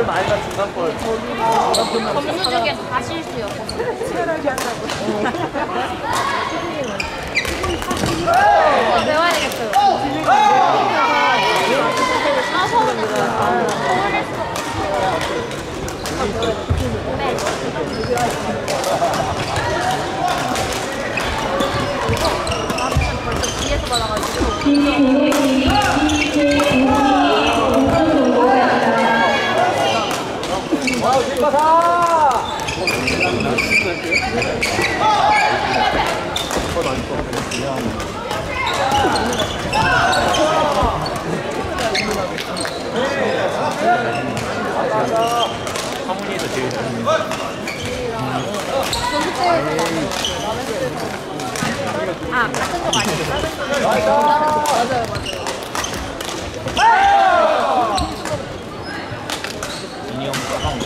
말가 중간볼. 점수 중에서 다 실수였어. 어, 배워야 되겠어요. 아, 서운했어. 서운했어. 아, 그냥 벌써 뒤에서 받아가지고. 와, 뒷바사! 사문이에서 제일 잘하는 아. 맞아요, 맞아요. 진이 형 가방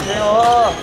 안녕하세요.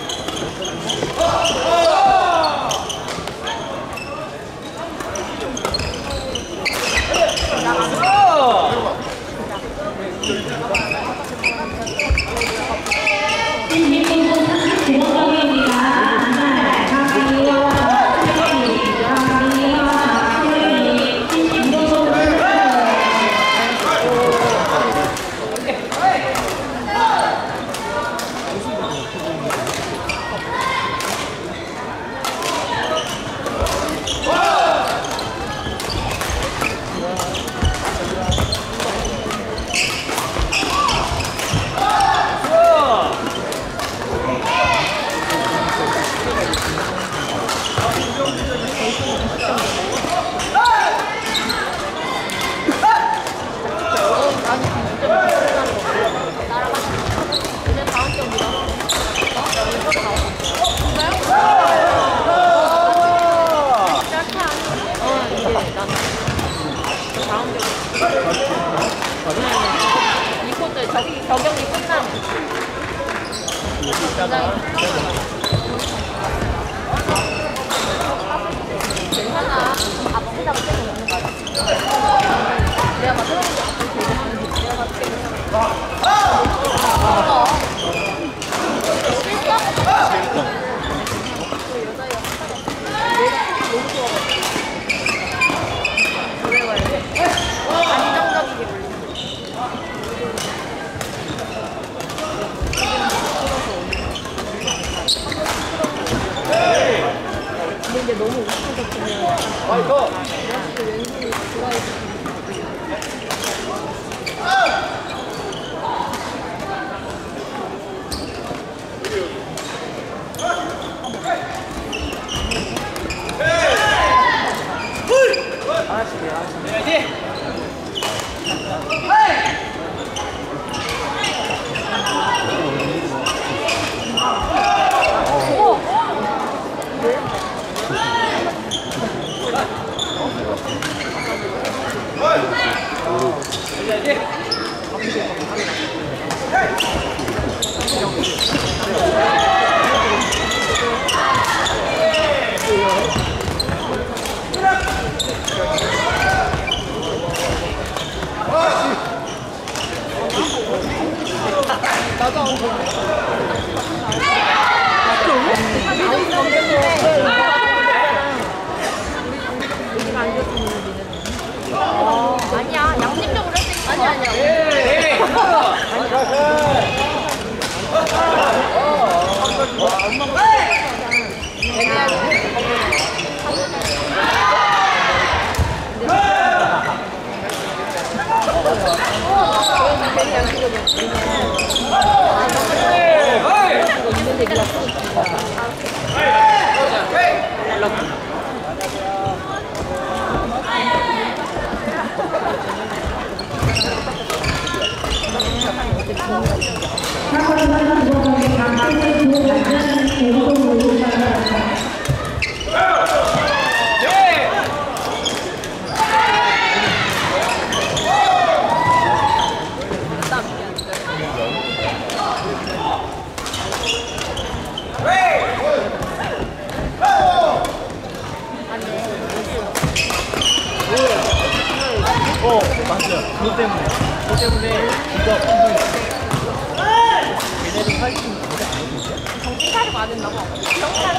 너무 웃겨서. 그왠지 돌아오고 하나씩 해, 하나씩 해. 아니 그것 때문에 진짜 충분히. 걔네들 사기 좀 거의 안 했는데? 정신 차리고 안 된다고. 정신 차리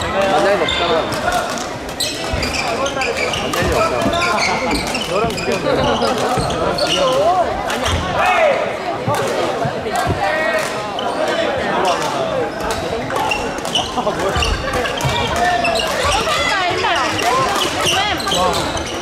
만날 일 없잖아. 만날 일 없잖아. 많